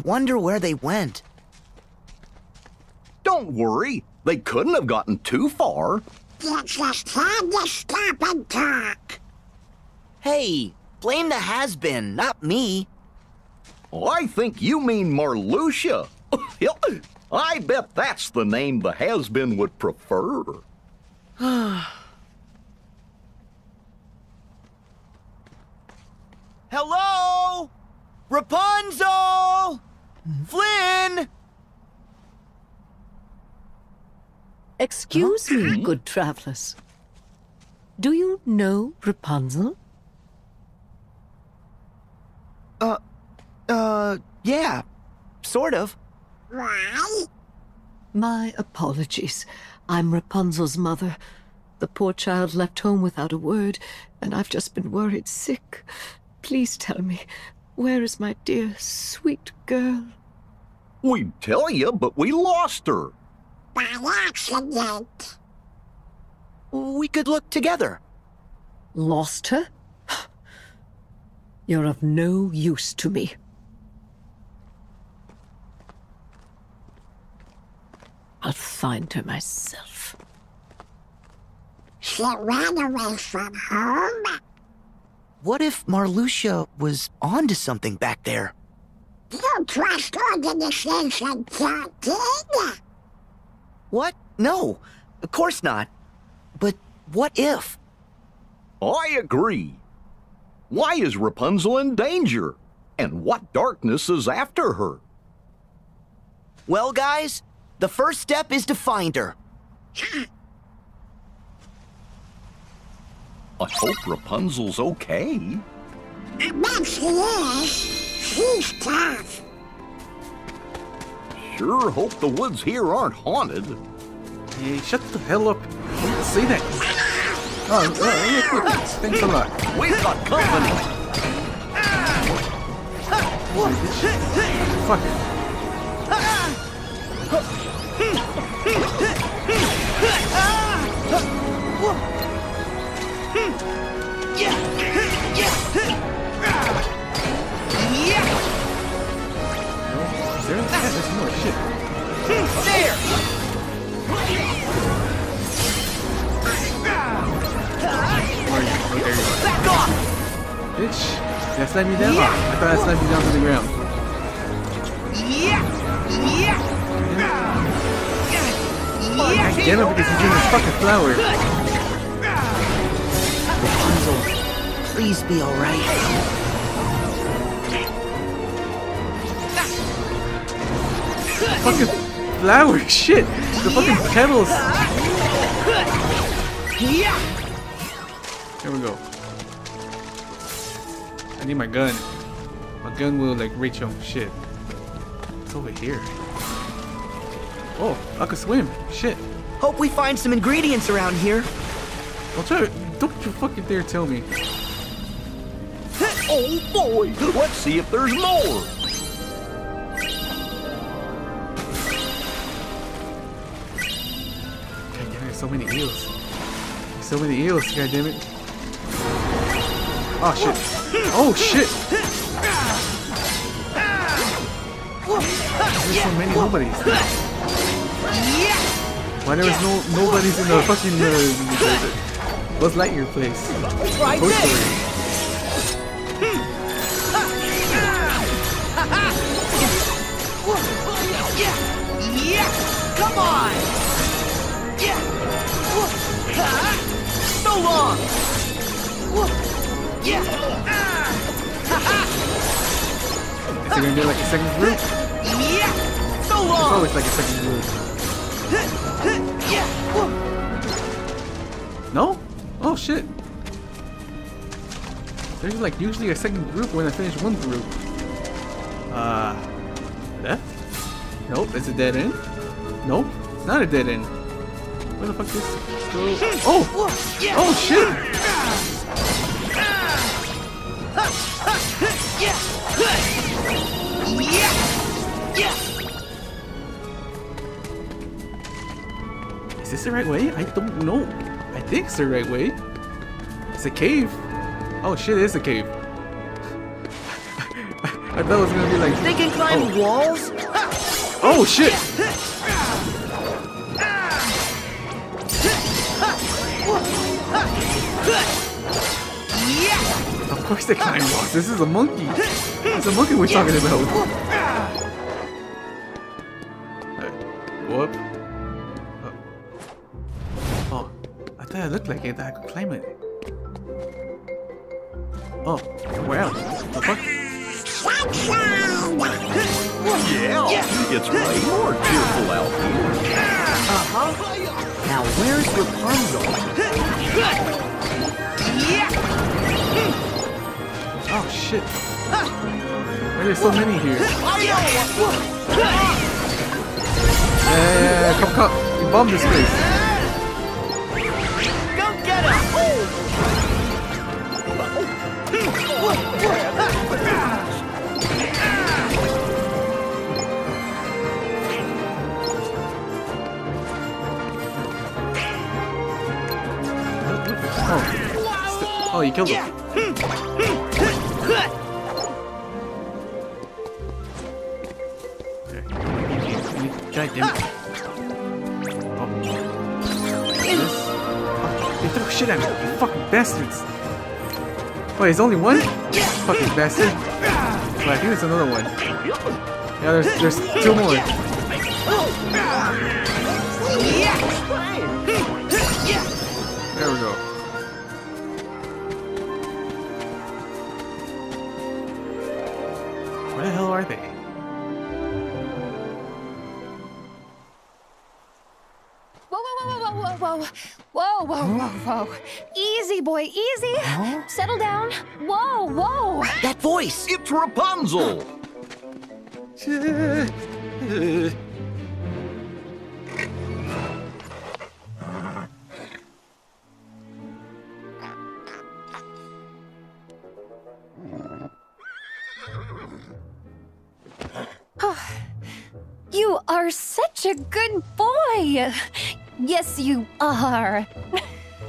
wonder where they went. Don't worry. They couldn't have gotten too far. You just had to stop and talk. Hey, blame the has-been, not me. Oh, I think you mean Marluxia. I bet that's the name the has-been would prefer. Hello? Rapunzel! Flynn! Excuse me, good travelers. Do you know Rapunzel? Uh, uh, yeah, sort of. Why? My apologies. I'm Rapunzel's mother. The poor child left home without a word, and I've just been worried sick. Please tell me, where is my dear, sweet girl? We'd tell you, but we lost her. By accident. We could look together. Lost her? You're of no use to me. I'll find her myself. She ran away from home. What if Marluxia was onto something back there? You trust all the organization thirteen? What? No, of course not. But what if? I agree. Why is Rapunzel in danger? And what darkness is after her? Well, guys, the first step is to find her. I hope Rapunzel's okay. I bet she is. She's tough. Sure hope the woods here aren't haunted. Hey, shut the hell up. I didn't say that. Oh, oh, yeah, cool. Thanks a lot. We've got company. Fuck it. Is Did I slam you down? Oh, I thought I slammed you down to the ground. God damn it, because he's doing this fucking flower. Rapunzel, please be alright. Fucking flower shit. The fucking petals. Here we go. I need my gun. My gun will like reach him. Shit. It's over here. Oh, I can swim. Shit. Hope we find some ingredients around here. Don't try. Don't you fucking dare tell me. Oh boy, let's see if there's more. God damn there's so many eels. There's so many eels, god damn it. Oh shit. Oh shit! There's so many nobodies. Why there was no nobodies in the fucking uh, the, Buzz Lightyear place? Right Toy! Story. Come on! So long! Is it gonna be like a second group? It's So long! always like a second group. No? Oh shit. There's like usually a second group when I finish one group. Uh, left? Nope, it's a dead end. Nope, it's not a dead end. Where the fuck is this? Oh! Oh shit! Is this the right way? I don't know. I think it's the right way. It's a cave. Oh shit, it is a cave. I thought it was gonna be like. They can climb oh. walls? Oh shit! Of course they climb walls. This is a monkey. It's a monkey we're talking about. Alright, Go I looked like it. I could climb it. Oh, well. The fuck? Yeah, it's way more cheerful out here. Uh-huh. Now where's Rapunzel? Oh shit. Why are there so many here? Yeah, yeah, yeah, come, come. You bombed this place. St- you killed him. Okay. God damn. Oh. This? Oh, they threw shit at me, you fucking bastards. Wait, there's only one? Fucking bastard. Wait, I think there's another one. Yeah, there's there's two more. There we go. Where the hell are they? Whoa, whoa, whoa, whoa, whoa, whoa, whoa, whoa, whoa, whoa. Easy, boy, easy. Settle down. Whoa, whoa. That voice! It's Rapunzel. a good boy. Yes, you are.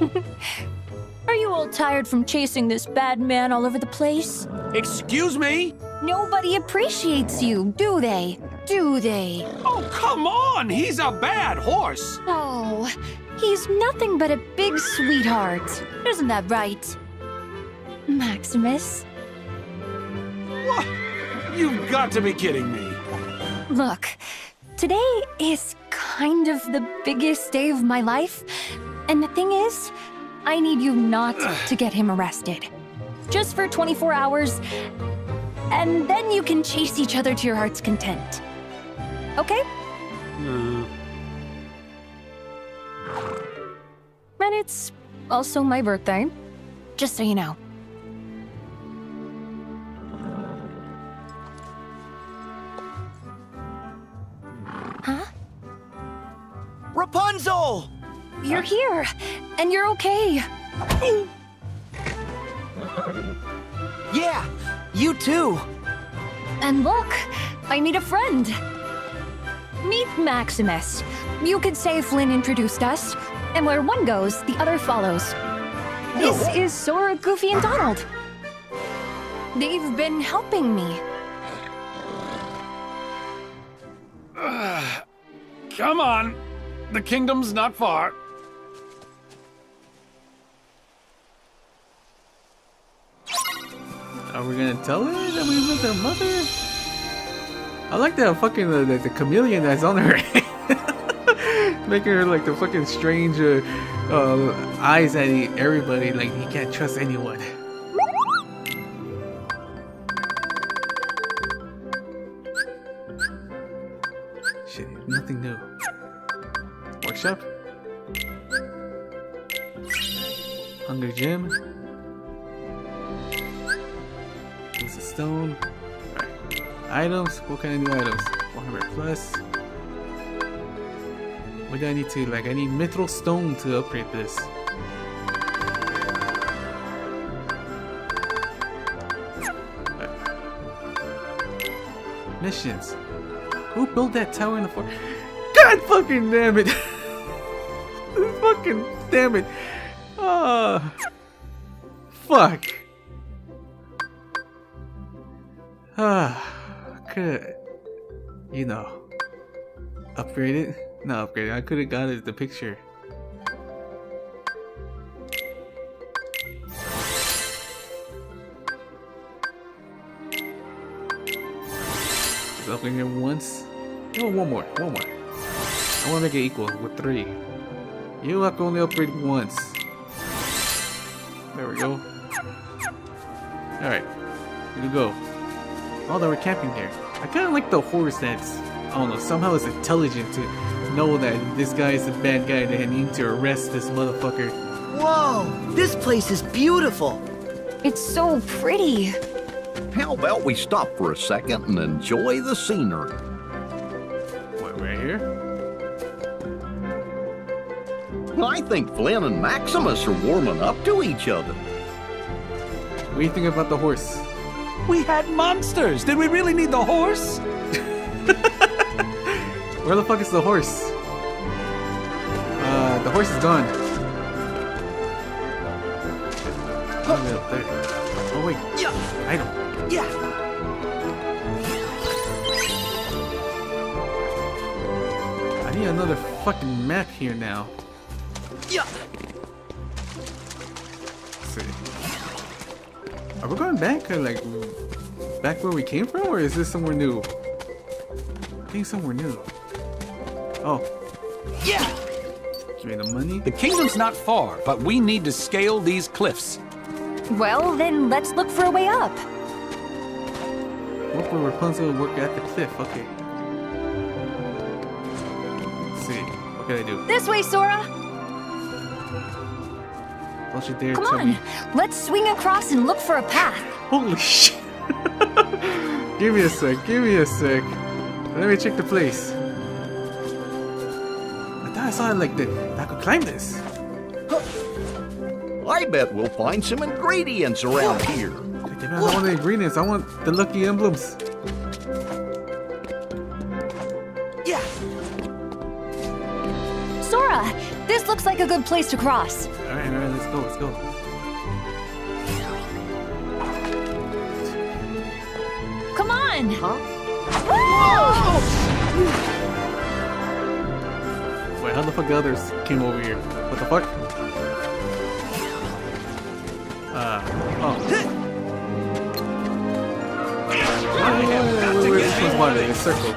are you all tired from chasing this bad man all over the place? Excuse me? Nobody appreciates you, do they? Do they? Oh, come on! He's a bad horse! Oh, he's nothing but a big sweetheart. Isn't that right? Maximus, What? You've got to be kidding me. look, today is kind of the biggest day of my life. And the thing is, I need you not to get him arrested. Just for 24 hours, and then you can chase each other to your heart's content. Okay? Uh, And it's also my birthday, just so you know. Rapunzel! You're here, and you're okay. Yeah, you too. And look, I meet a friend. Meet Maximus. You could say Flynn introduced us, and where one goes, the other follows. This is Sora, Goofy, and Donald. They've been helping me. come on. The kingdom's not far. Are we gonna tell her that we met her mother? I like that fucking uh, the, the chameleon that's on her, making her like the fucking strange uh, uh, eyes at everybody. Like you can't trust anyone. Shit, nothing new. Workshop. Hunger gym. Use a stone. Items. What kind of new items? 100 plus. What do I need to like? I need mithril stone to upgrade this. Missions. Who built that tower in the forest? God fucking damn it! fucking damn it! Ah. fuck. Ah, could you know upgrade it? No, upgrade it. I could have got it the picture. Just upgrade it once. No, one more. One more. I want to make it equal with three. You have to only upgrade once. There we go. Alright. Here we go. Oh, they were camping here. I kind of like the horse that's, I don't know, somehow is intelligent to know that this guy is a bad guy and they need to arrest this motherfucker. Whoa! This place is beautiful. It's so pretty. How about we stop for a second and enjoy the scenery? I think Flynn and Maximus are warming up to each other. What do you think about the horse? We had monsters. Did we really need the horse? Where the fuck is the horse? Uh, the horse is gone. Oh, oh wait, Yeah, item. yeah. I need another fucking map here now. Yeah. Let's see. Are we going back or like back where we came from or is this somewhere new? I think somewhere new. Oh, Yeah! give me the money. The kingdom's not far, but we need to scale these cliffs. Well, then let's look for a way up. Work with Rapunzel, work at the cliff. Okay. Let's see. What can I do? This way, Sora. Don't you dare Come tell on. me. Let's swing across and look for a path. Holy shit. give me a sec. Give me a sec. Let me check the place. I thought I saw it like that. I could climb this. I bet we'll find some ingredients around here. God damn it, I don't want the ingredients. I want the lucky emblems. Looks like a good place to cross. Alright, alright, let's go, let's go. Come on. Huh? Wait, how the fuck the others came over here? What the fuck? Uh, oh. Wait, wait, wait, wait, wait, this one's water, it's circle.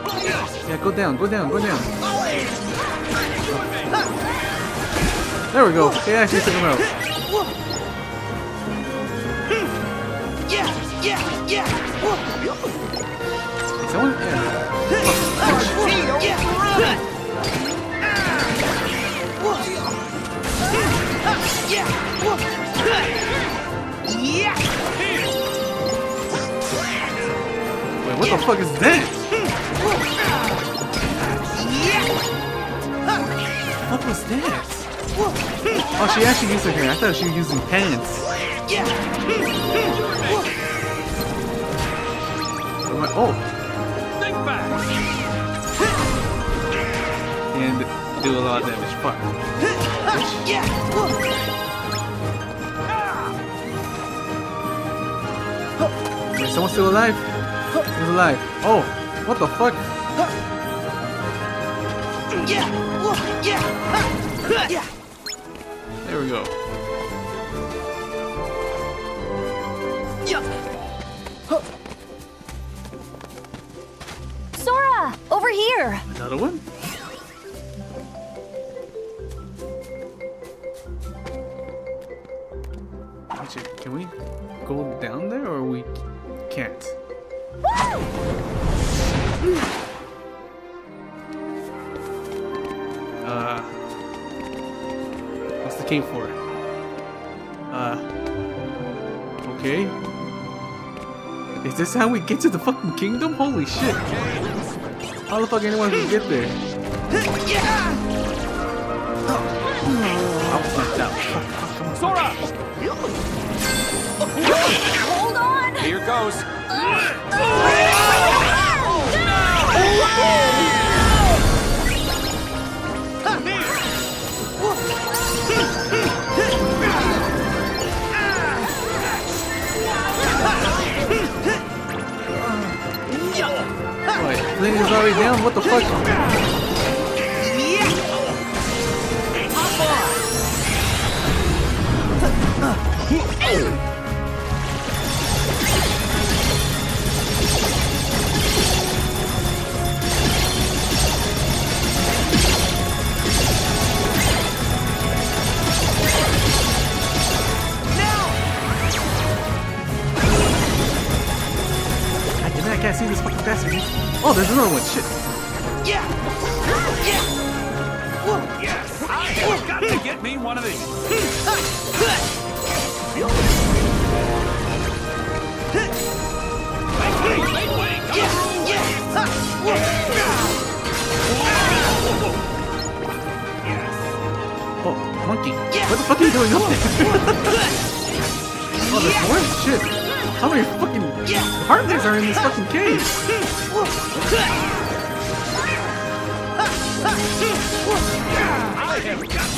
Yeah, go down, go down, go down. There we go. They actually took him out. Yeah! Yeah! Yeah! Someone? Yeah. Wait, what the fuck is that? What was that? Oh, she actually used her hair. I thought she was using pants. Oh, my- oh, Think back. and do a lot of damage. Fuck. Wait, someone still alive? Who's alive? Oh, what the fuck? There we go. Sora, over here. Another one? Is this how we get to the fucking kingdom? Holy shit! How the fuck anyone can get there? I was knocked out. Fuck, fuck, come on. Sora! Hold on. Here goes. Oh, what the fuck? God uh, uh. Oh, there's another one. Shit. Yeah. Yeah. Yes! I've got to get me one of these. Wait, wait, wait, wait. Oh, monkey. What the fuck are you doing up there? oh, there's more? Shit. How many fucking partners are in this fucking cave? I have got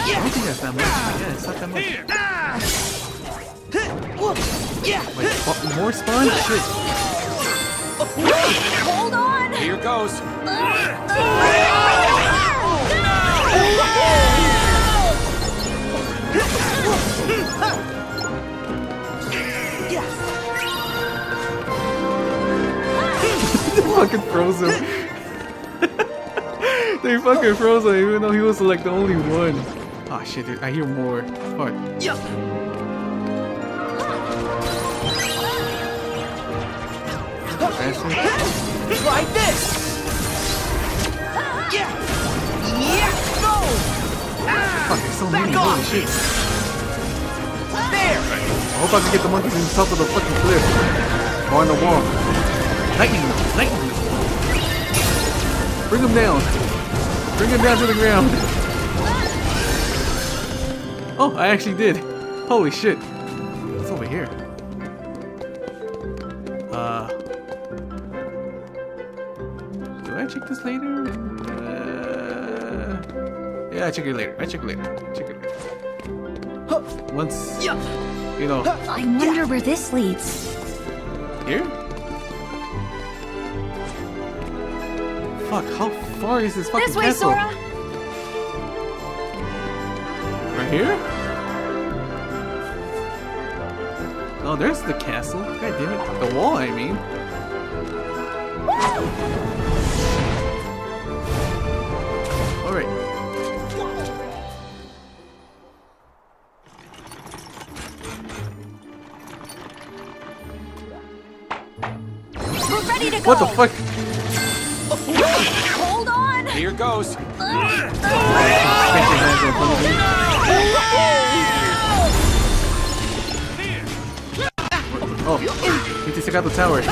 I don't think that's that much. Yeah, it's not that much. Wait, what, more spawn? Shit. Hold on! Here goes. Fucking froze him. they fucking froze him even though he was like the only one. Oh shit, dude, I hear more. Fuck. Yeah. Try this! yeah yeah go ah, Fuck, there's so many. Back Holy off. shit. There! I hope I can get the monkeys in the top of the fucking cliff. Or on the wall. Lightning lightning. Bring them down. Bring them down to the ground. Oh, I actually did. Holy shit. What's over here? Uh. Do I check this later? Uh, yeah, I check it later. I check it later. Check it later. Once, you know, I wonder where this leads. here? Fuck, how far is this fucking This way, castle? Sora! Right here? Oh, there's the castle. God damn it. The wall, I mean. Alright. We're ready to go! What the fuck? Goes. Oh, to check out the tower.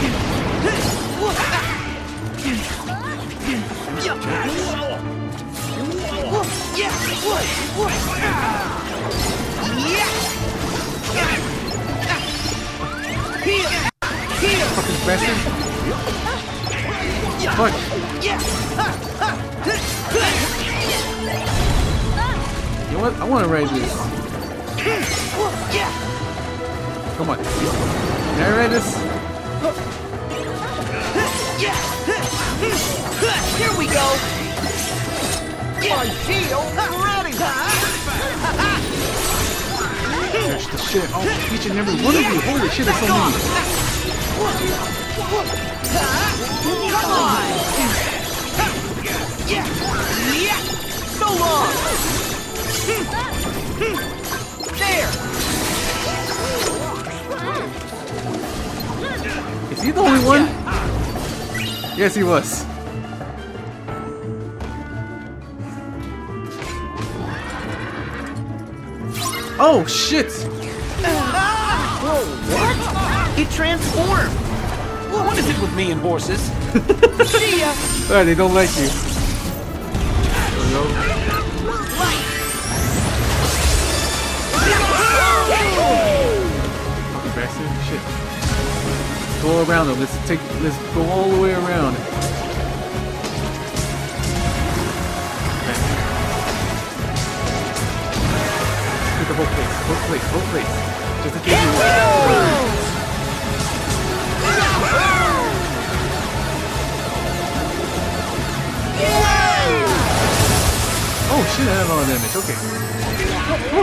Fucking bastard. Fuck. Know what? I want to ride this. Come on. Can I ride this? Here we go! My shield ready! There's the shit. Oh, each and every one of you. Holy shit, there's so many. Come on! Yeah. So long! There! Is he the only one? Yes, he was. Oh shit! What? It transformed! What is it with me and horses? See ya! Ah, they don't like you. go around them. Let's take let's go all the way around. Hit the whole place, whole place, whole place. Just in case. Oh shit, I have a lot of damage, okay. Oh,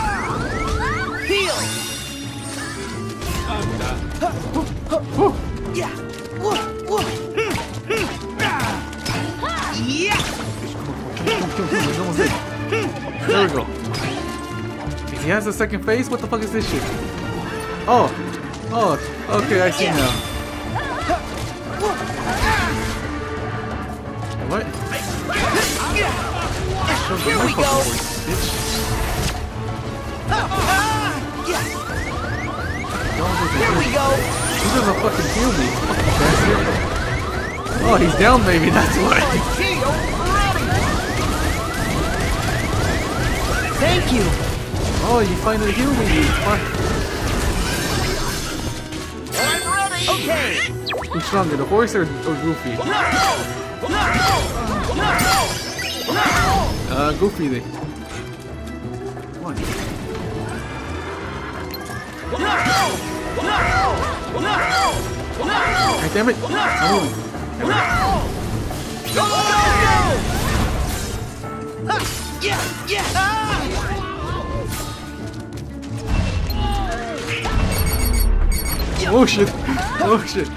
oh. There we go. He has a second phase? What the fuck is this shit? Oh. Oh. Okay, I see now. What? Here we go. Bitch. Here we go. He doesn't fucking heal me. Fucking. Oh, he's down, baby. That's why. Thank you. Oh, you finally healed me. you Fuck. Okay. Who's stronger, the horse or, or Goofy? Uh, Goofy then. God damn it! I'm moving. Go, go, go! Ha! Yeah, yeah! Ah! Oh shit! Oh shit!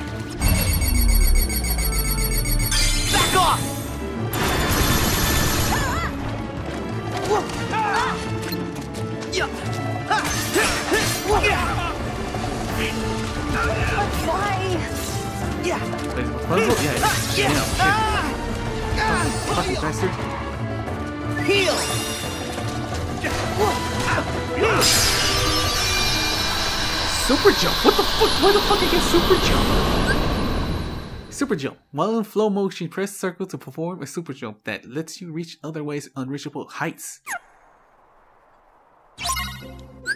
Yeah, yeah. Yeah. Damn, shit. Ah! Bastard. Heal! Super jump! What the fuck? Why the fuck I get super jump? Super jump. While in flow motion, press circle to perform a super jump that lets you reach otherwise unreachable heights.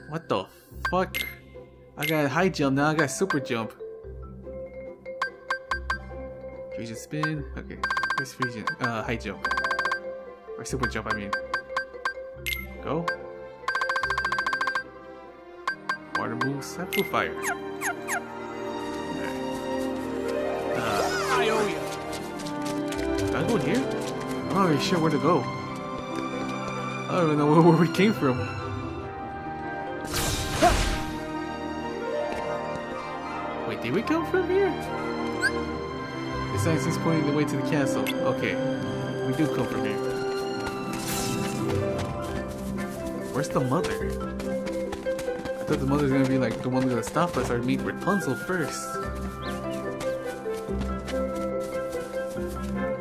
What the fuck? I got high jump, now I got super jump. Fusion spin. Okay. Where's fusion? Uh, high jump. Or super jump, I mean. Go. Water flew fire. I owe you. Can I go here? I'm not really sure where to go. I don't even know where, where we came from. Wait, did we come from here? The sign is pointing the way to the castle. Okay, we do come from here. Where's the mother? I thought the mother's gonna be like the one gonna stop us or meet Rapunzel first.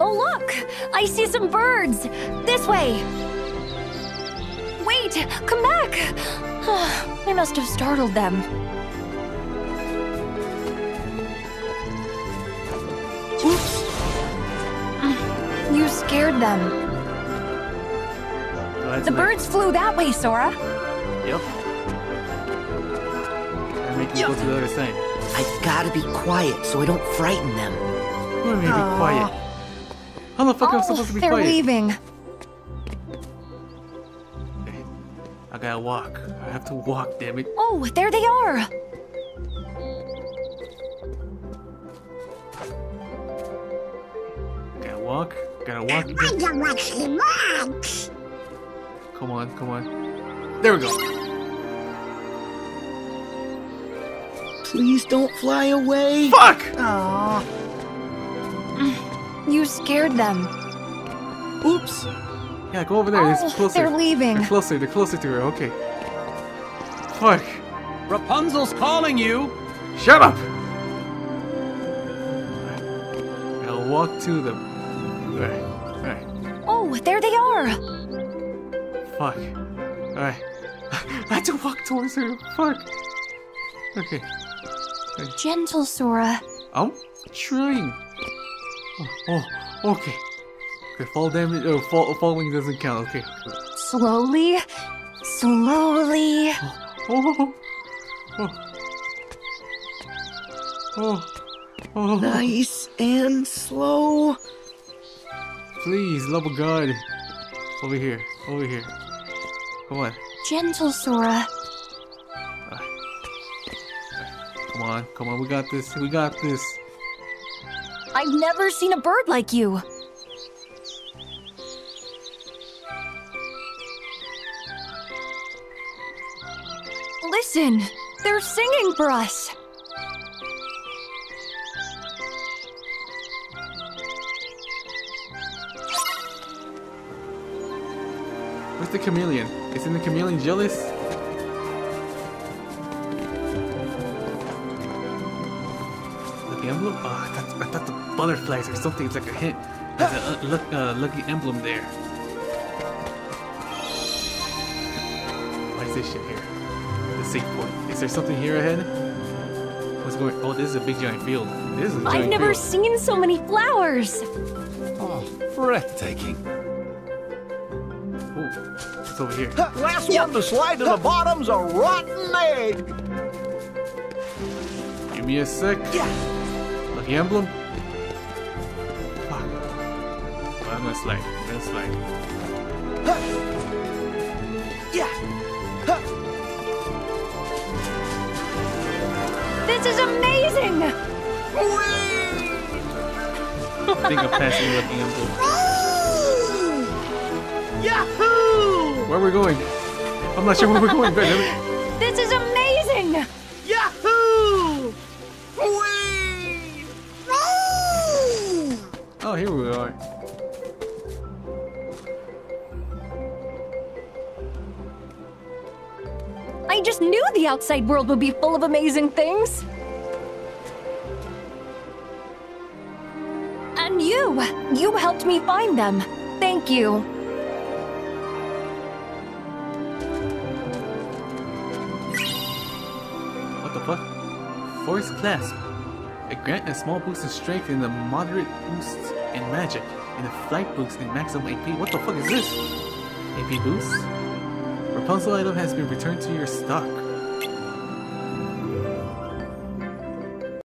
Oh, look! I see some birds! This way! Wait! Come back! I must have startled them. Scared them. Oh, that's The nice. birds flew that way, Sora. Yep. And make you go to the other side. I gotta be quiet so I don't frighten them. What do you mean be quiet? How the fuck am I oh, supposed to be Oh, they're quiet? leaving. Okay. I gotta walk. I have to walk, damn it. Oh, there they are. Gotta walk. I don't want to watch. Come on, come on. There we go. Please don't fly away. Fuck! Aw. You scared them. Oops. Yeah, go over there. It's Oh, closer. they're leaving. They're closer. They're closer to her. Okay. Fuck. Rapunzel's calling you. Shut up! I'll walk to them. Alright. Alright. Oh, there they are. Fuck. Alright. I had to walk towards her. Fuck. Okay. Gentle, Sora. I'm trying. Oh, oh, okay. Okay, fall damage. Oh, fall, falling doesn't count. Okay. Slowly. Slowly. Oh, oh, oh, oh. oh. oh. Nice and slow. Please, love of God. Over here. Over here. Come on. Gentle, Sora. Ah. Come on. Come on. We got this. We got this. I've never seen a bird like you. Listen, they're singing for us. The chameleon? Isn't the chameleon jealous? Lucky emblem? Oh, I thought, I thought the butterflies or something. It's like a hint. There's a uh, uh, lucky emblem there. What is this shit here? The safe point. Is there something here ahead? What's going? Oh, this is a big giant field. This is a giant I've never field. seen so many flowers. Oh, breathtaking. Over here. Last one to slide to the bottom's a rotten egg. Give me a sec. Lucky emblem. Fuck. Well, I'm gonna slide. I'm gonna slide. This is amazing! I think I'm passing lucky emblem. Yahoo! Where are we going? I'm not sure where we're going, but This is amazing! Yahoo! Oh, here we are. I just knew the outside world would be full of amazing things. And you, you helped me find them. Thank you. Forest Clasp. A grant a small boost in strength and a moderate boost in magic. And a flight boost in maximum AP. What the fuck is this? AP boost? Rapunzel item has been returned to your stock.